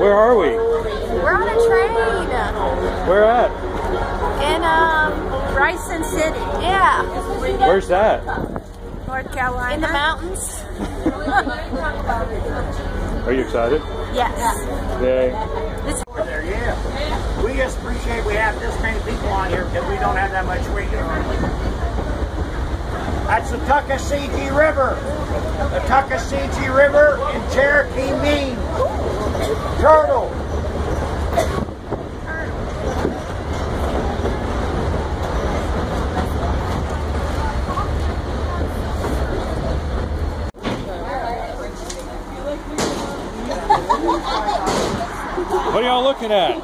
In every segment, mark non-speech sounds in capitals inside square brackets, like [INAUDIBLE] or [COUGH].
Where are we? We're on a train Where at? in um, Bryson City. Yeah. Where's that? North Carolina. In the mountains. Are you excited? yes. Yay. there, yeah. We just appreciate we have this many people on here because we don't have that much weight on. That's the Tuckasegee River. The Tuckasegee River in Cherokee means turtle. What are y'all looking at?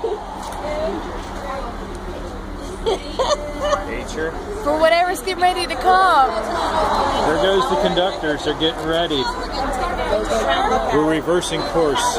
Nature. For whatever's getting ready to come. There goes the conductors. They're getting ready. We're reversing course.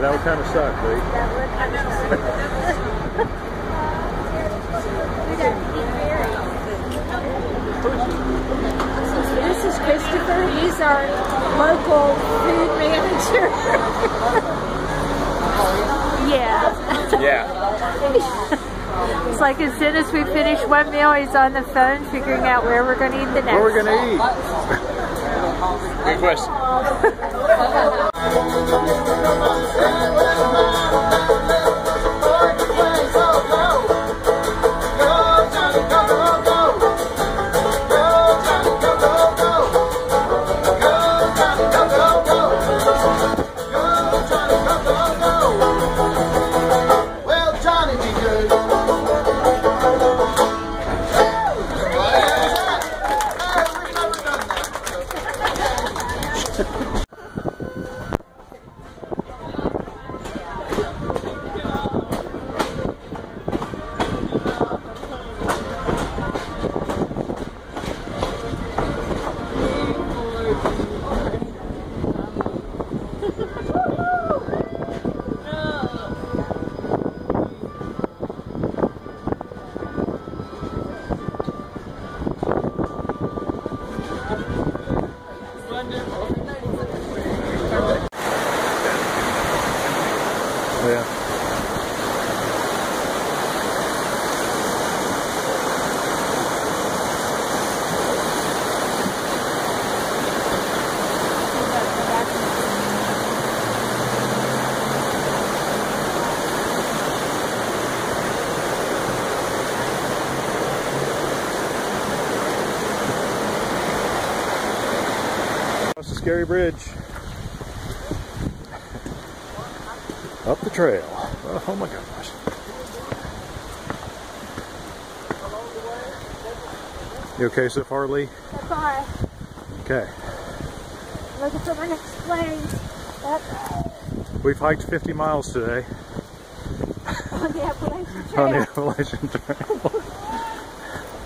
that would kind of suck, Lee. [LAUGHS] This is Christopher. He's our local food manager. [LAUGHS] yeah. Yeah. [LAUGHS] It's like as soon as we finish one meal, he's on the phone figuring out where we're going to eat the next. Where we're gonna eat? Good question. Scary bridge. Up the trail. Oh, my gosh. You okay so far, Lee? Bye. Okay. Looking for my next plane. Up We've hiked 50 miles today [LAUGHS] on the Appalachian Trail. [LAUGHS] on the Appalachian Trail.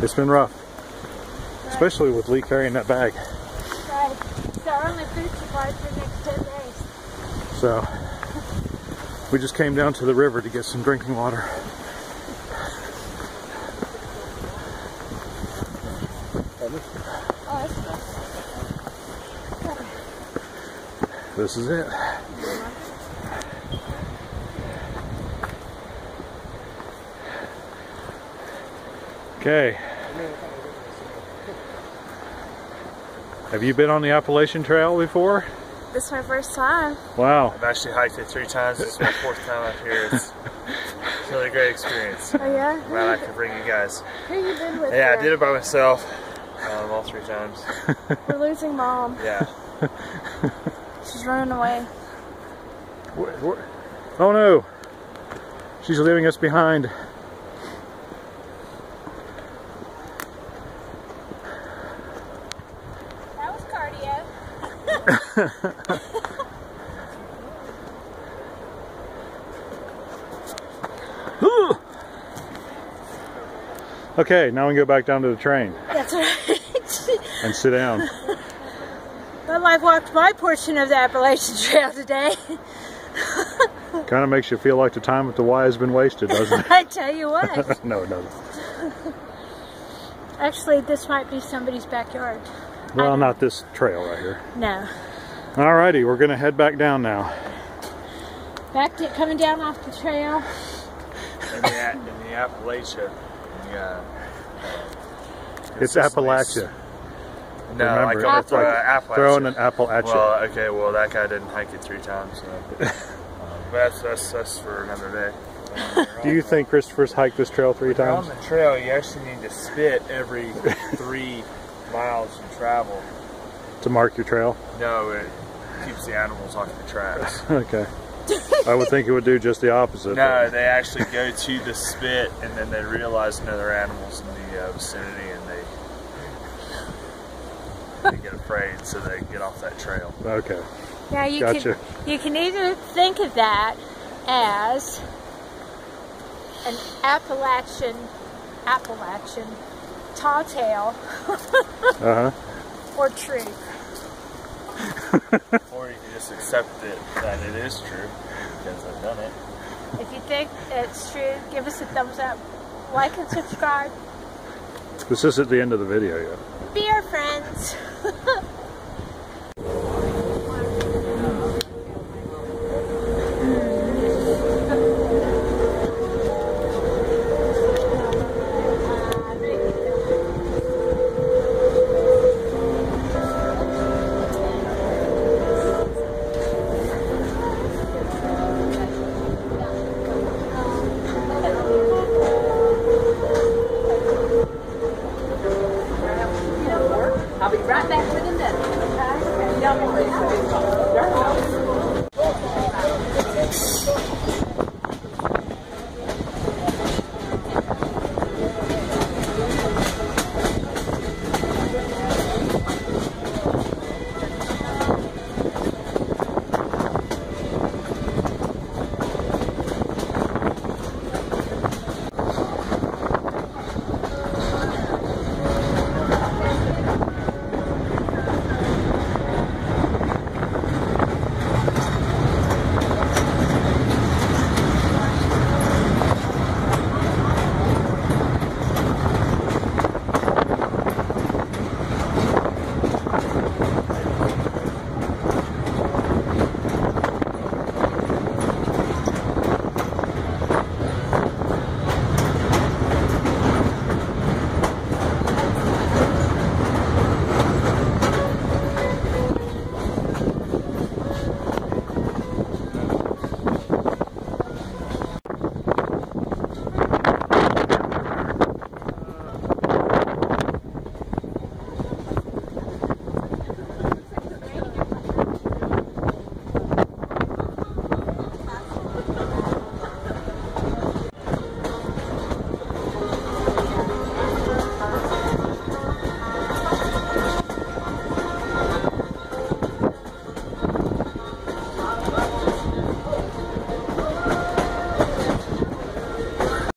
it's been rough, especially with Lee carrying that bag. Our only food supply for the next 10 days. So we just came down to the river to get some drinking water. This is it. Okay. Have you been on the Appalachian Trail before? This is my first time. Wow. I've actually hiked it three times. This is my fourth time up here. It's, it's a really great experience. Oh, yeah? Glad I could bring you guys. Who you been with? Yeah, I did it by myself um, all three times. [LAUGHS] We're losing mom. Yeah. She's running away. Wh- wh- Oh no! She's leaving us behind. [LAUGHS] okay, now we can go back down to the train. That's right. and sit down. Well, I've walked my portion of the Appalachian Trail today. kind of makes you feel like the time at the Y has been wasted, doesn't it? [LAUGHS] I tell you what. [LAUGHS] no, no. Actually, this might be somebody's backyard. Well, not this trail right here. No. Alrighty, we're gonna head back down now. Back to coming down off the trail. In the, in the Appalachia. Yeah. Uh, uh, it's Appalachia. No, Remember, like it's over Apple. throw like Appalachia. throwing an apple at you. Well, okay, well that guy didn't hike it three times, so. [LAUGHS] um, but that's, that's that's for another day. Do you think Christopher's hiked this trail three When you're on times? the trail, you actually need to spit every three miles you travel. To mark your trail? No, it keeps the animals off the tracks. [LAUGHS] Okay. I would think it would do just the opposite. No, but- they actually go to the spit and then they realize no other animals in the uh, vicinity and they they get afraid, so they get off that trail. Okay. Now you Gotcha. can you can either think of that as an Appalachian Appalachian tall tale Uh huh. [LAUGHS] or truth. Or you can just accept it that it is true because I've done it. If you think it's true, give us a thumbs up, like and subscribe. This is at the end of the video yet. Be our friends. [LAUGHS] Thank uh, you.